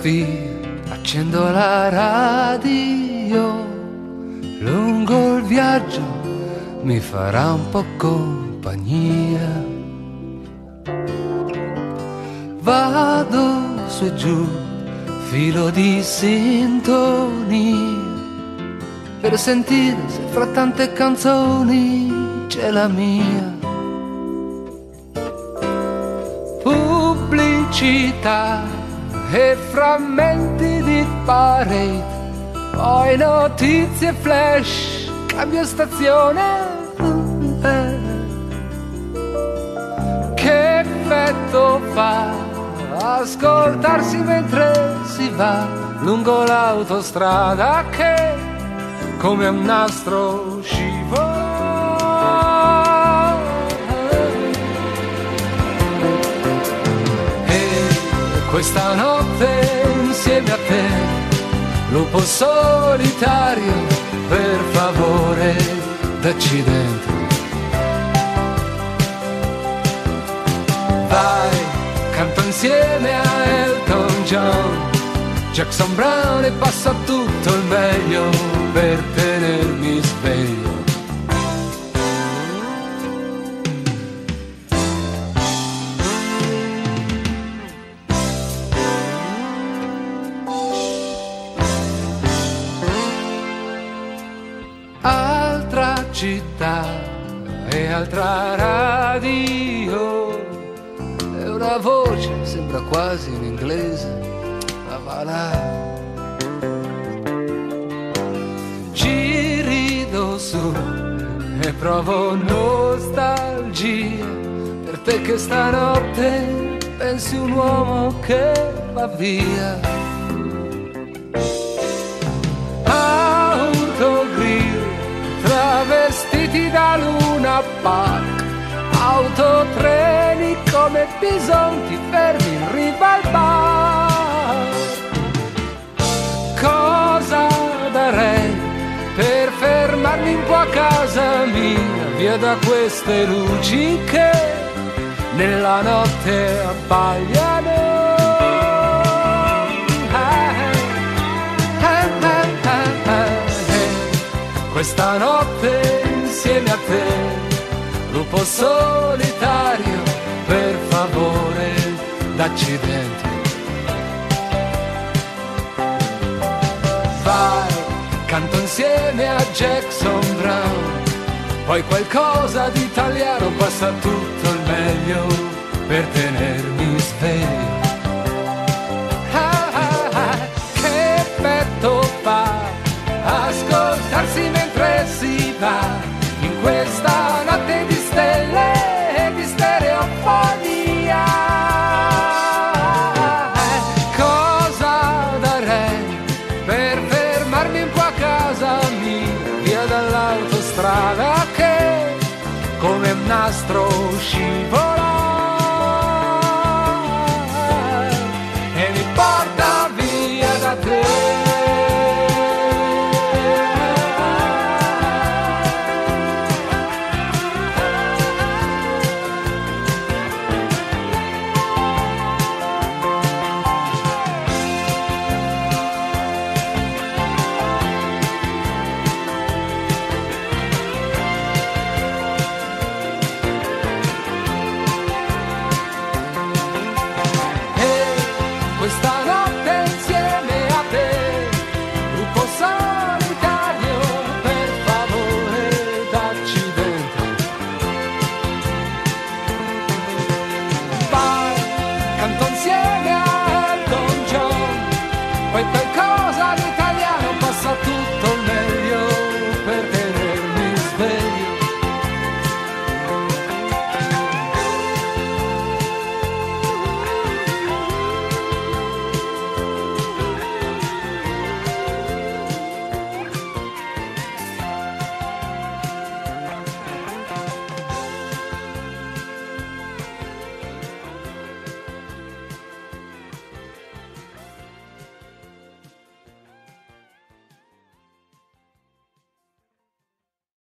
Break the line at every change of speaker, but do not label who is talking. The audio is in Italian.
fotografie, accendo la radio, lungo il viaggio mi farà un po' compagnia. Vado su e giù, filo di sintonia, per sentire se fra tante canzoni c'è la mia. Pubblicità e frammenti di parade, poi notizie flash, cambio stazione. Che effetto fa ascoltarsi mentre si va lungo l'autostrada che come un nastro scivola. Questa notte insieme a te, lupo solitario, per favore, dacci dentro. Vai, canto insieme a Elton John, Jackson Brown e passa tutto il meglio per tenermi città e altra radio. E una voce sembra quasi in inglese ma va là ci rido su e provo nostalgia. Per te che stanotte pensi un uomo che va via travestiti da luna park. Autotreni come bisonti fermi in riva al bar. Cosa darei per fermarmi un po' a casa mia? Via da queste luci che nella notte abbagliano. Questa notte insieme a te, solitario, per favore, dacci dentro. Vai, canto insieme a Jackson Brown, poi qualcosa di italiano passa tutto il meglio per tenermi sveglio. Un